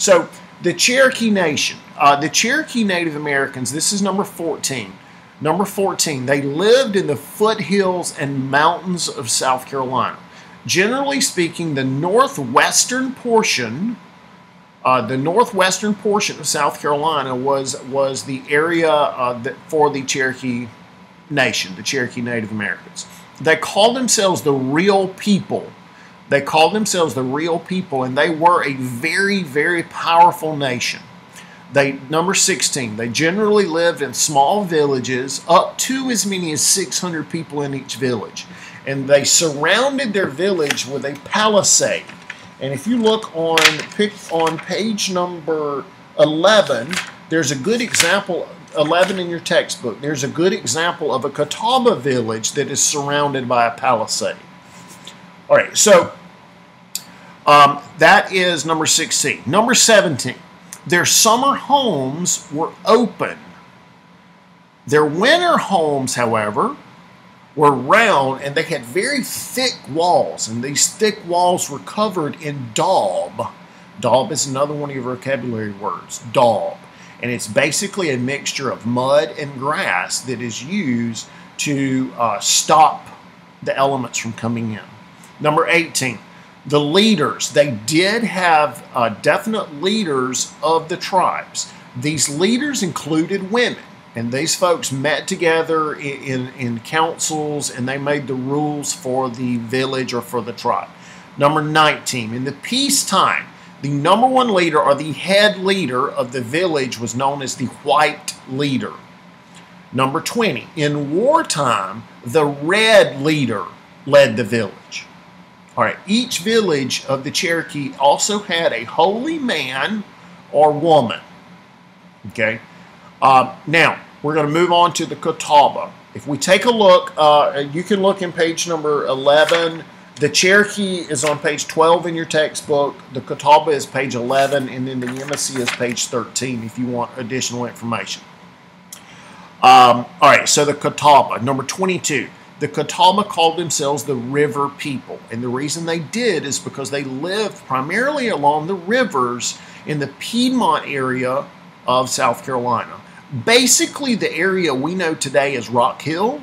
So the Cherokee Nation, uh, the Cherokee Native Americans, this is number 14. Number 14, they lived in the foothills and mountains of South Carolina. Generally speaking, the northwestern portion, uh, the northwestern portion of South Carolina was was the area uh, that, for the Cherokee Nation, the Cherokee Native Americans. They called themselves the real people. They called themselves the real people, and they were a very, very powerful nation. They number 16. They generally lived in small villages, up to as many as 600 people in each village, and they surrounded their village with a palisade. And if you look on pick on page number 11, there's a good example 11 in your textbook. There's a good example of a Catawba village that is surrounded by a palisade. All right, so um, that is number 16. Number 17 their summer homes were open. Their winter homes, however, were round and they had very thick walls, and these thick walls were covered in daub. Daub is another one of your vocabulary words, daub. And it's basically a mixture of mud and grass that is used to uh, stop the elements from coming in. Number 18, the leaders. They did have uh, definite leaders of the tribes. These leaders included women, and these folks met together in, in, in, councils and they made the rules for the village or for the tribe. Number 19, in the peacetime, the number one leader or the head leader of the village was known as the white leader. Number 20, in wartime, the red leader led the village. All right, each village of the Cherokee also had a holy man or woman. Okay, uh, now we're going to move on to the Catawba. If we take a look, uh, you can look in page number 11. The Cherokee is on page 12 in your textbook. The Catawba is page 11, and then the Yamasee is page 13 if you want additional information. Um, all right, so the Catawba, number 22 the Catawba called themselves the river people. And the reason they did is because they lived primarily along the rivers in the Piedmont area of South Carolina. Basically, the area we know today as Rock Hill,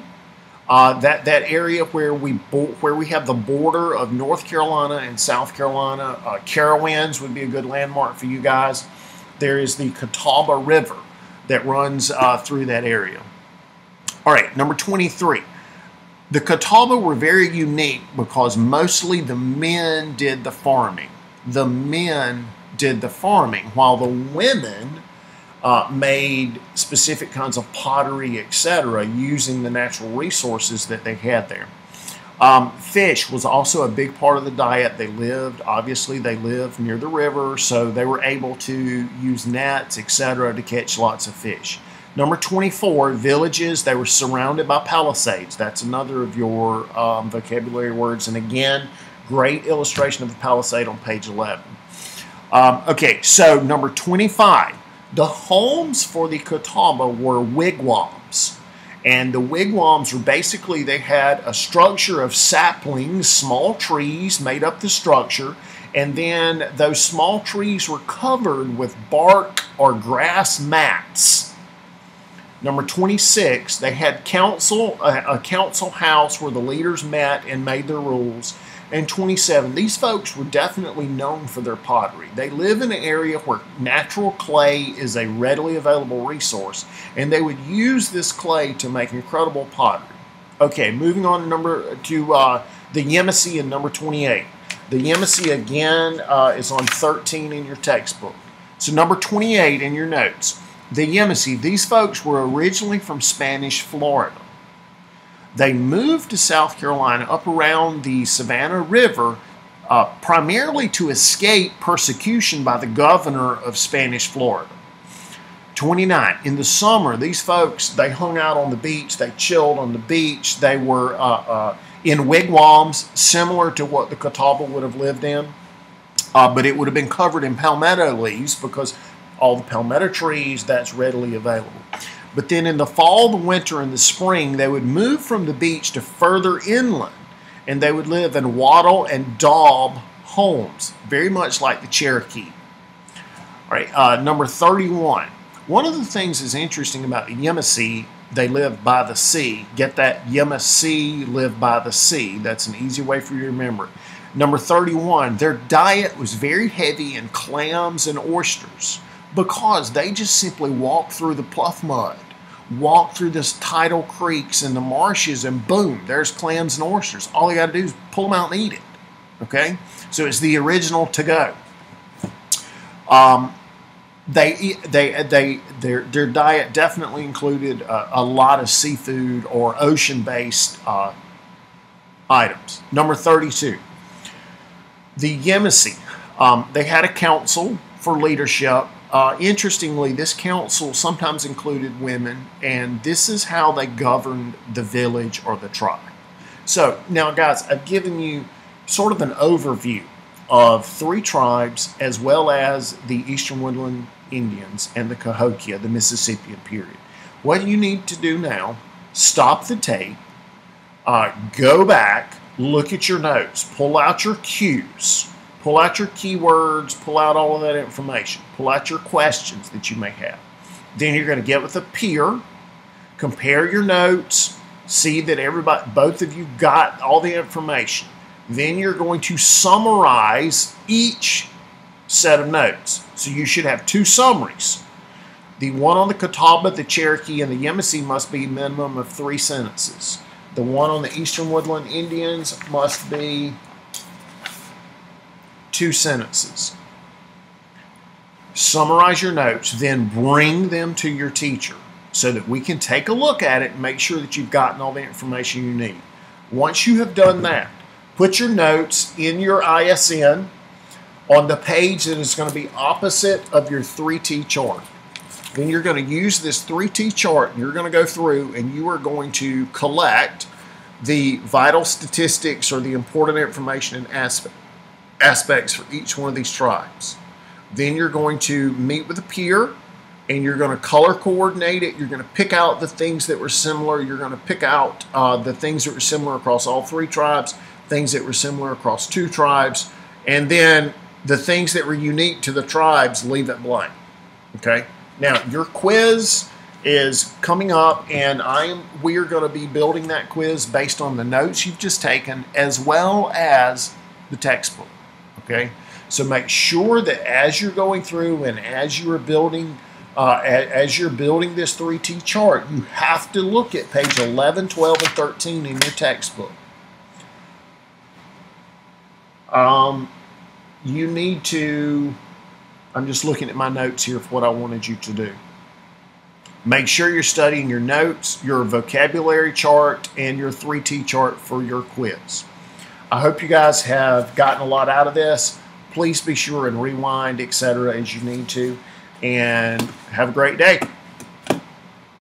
uh, that, that area where we where we have the border of North Carolina and South Carolina. Uh, Carowinds would be a good landmark for you guys. There is the Catawba River that runs uh, through that area. All right, number 23. The Catawba were very unique because mostly the men did the farming. The men did the farming, while the women uh, made specific kinds of pottery, etc., using the natural resources that they had there. Um, fish was also a big part of the diet. They lived, obviously, they lived near the river, so they were able to use nets, etc., to catch lots of fish. Number 24, villages. They were surrounded by palisades. That's another of your um, vocabulary words. And again, great illustration of the palisade on page 11. Um, okay, so number 25, the homes for the Catawba were wigwams. And the wigwams were basically, they had a structure of saplings, small trees made up the structure. And then those small trees were covered with bark or grass mats Number 26, they had council a council house where the leaders met and made their rules. And 27, these folks were definitely known for their pottery. They live in an area where natural clay is a readily available resource, and they would use this clay to make incredible pottery. Okay, moving on to number to uh, the Yamasee in number 28. The Yamasee again uh, is on 13 in your textbook. So number 28 in your notes the Yamasee, these folks were originally from Spanish Florida. They moved to South Carolina up around the Savannah River uh, primarily to escape persecution by the governor of Spanish Florida. 29. In the summer, these folks, they hung out on the beach, they chilled on the beach, they were uh, uh, in wigwams similar to what the Catawba would have lived in. Uh, but it would have been covered in palmetto leaves because all the palmetto trees that's readily available. But then in the fall, the winter, and the spring, they would move from the beach to further inland and they would live in wattle and daub homes, very much like the Cherokee. All right, uh, number 31. One of the things that's interesting about the Yamasee, they live by the sea. Get that Yamasee live by the sea. That's an easy way for you to remember. it. Number 31, their diet was very heavy in clams and oysters because they just simply walk through the pluff mud, walk through this tidal creeks and the marshes, and boom, there's clams and oysters. All you got to do is pull them out and eat it. Okay? So it's the original to go. Um, they they they their their diet definitely included a, a lot of seafood or ocean based uh, items. Number thirty two. The Yamasee. Um, they had a council for leadership. Uh, interestingly, this council sometimes included women, and this is how they governed the village or the tribe. So now, guys, I've given you sort of an overview of three tribes as well as the Eastern Woodland Indians and the Cahokia, the Mississippian period. What you need to do now, stop the tape, uh, go back, look at your notes, pull out your cues, pull out your keywords, pull out all of that information, pull out your questions that you may have. Then you're going to get with a peer, compare your notes, see that everybody, both of you got all the information. Then you're going to summarize each set of notes. So you should have two summaries. The one on the Catawba, the Cherokee, and the Yamasee must be minimum of three sentences. The one on the Eastern Woodland Indians must be two sentences. Summarize your notes, then bring them to your teacher so that we can take a look at it and make sure that you've gotten all the information you need. Once you have done that, put your notes in your ISN on the page that is going to be opposite of your 3T chart. Then you're going to use this 3T chart and you're going to go through and you are going to collect the vital statistics or the important information and aspect, aspects for each one of these tribes. Then you're going to meet with a peer and you're going to color coordinate it. You're going to pick out the things that were similar. You're going to pick out uh, the things that were similar across all three tribes, things that were similar across two tribes, and then the things that were unique to the tribes, leave it blank. Okay. Now your quiz is coming up, and I am. We are going to be building that quiz based on the notes you've just taken, as well as the textbook. Okay. So make sure that as you're going through and as you are building. Uh, as you're building this 3T chart, you have to look at page 11, 12, and 13 in your textbook. Um, you need to, I'm just looking at my notes here for what I wanted you to do. Make sure you're studying your notes, your vocabulary chart, and your 3T chart for your quiz. I hope you guys have gotten a lot out of this. Please be sure and rewind, etc., as you need to. And have a great day.